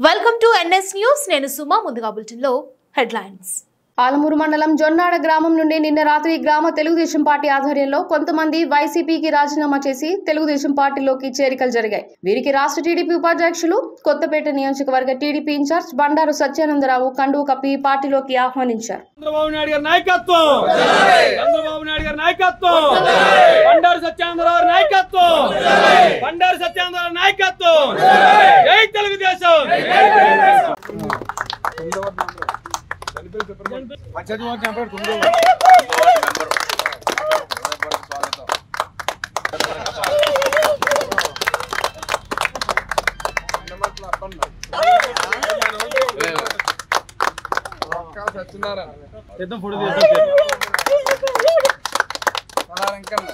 Welcome to NS news నేను సుమా ముందుగా బులెటిన్లో హెడ్లైన్స్. ఆలమూరు మండలం జొన్నాడ గ్రామం నుండి నిన్న రాత్రి గ్రామ తెలుగుదేశం పార్టీ ఆధ్వర్యంలో కొంతమంది వైసీపీకి రాజీనామా చేసి తెలుగుదేశం పార్టీలోకి చేరికలు జరిగాయి. వీరికి రాష్ట్ర టీడీపీ ఉపాధ్యక్షులు కొత్తపేట నియోజకవర్గ టీడీపీ ఇన్ఛార్జ్ బండారు సత్యానందరావు కండువు కప్పి పార్టీలోకి ఆహ్వానించారు. చంద్రబాబు నాయుడు గారి నాయకత్వం! చంద్రబాబు నాయుడు గారి నాయకత్వం! బండారు సత్యానందరావు గారి నాయకత్వం! బండారు సత్యానందరావు నాయకత్వం జై తెలుగుదేశం సత్యనారాయణ పెద్ద ఫోటో తీద్దాం. వెంకన్న